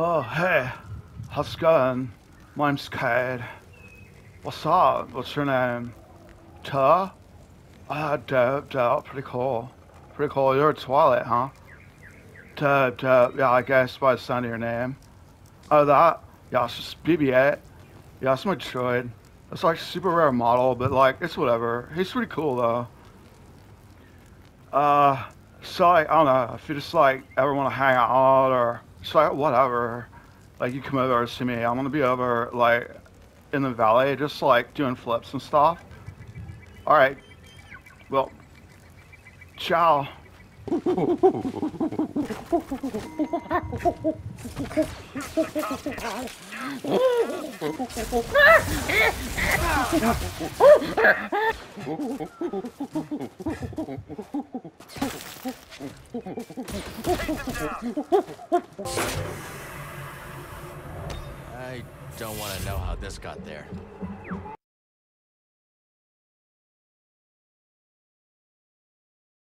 Oh, hey. How's it going? My name's Cade. What's up? What's your name? Tuh? Ah, dope, dope. Pretty cool. Pretty cool. You're a Twi'lek, huh? Dope, dope. Yeah, I guess by the sound of your name. Oh, that? Yeah, it's just BD-1. Yeah, it's my droid. It's like super rare model, but like, it's whatever. He's pretty cool, though. Uh, so like, I don't know, if you just like ever want to hang out or just like whatever, like you come over to see me. I'm gonna be over like in the valley, just like doing flips and stuff. All right. Well, ciao. I don't want to know how this got there.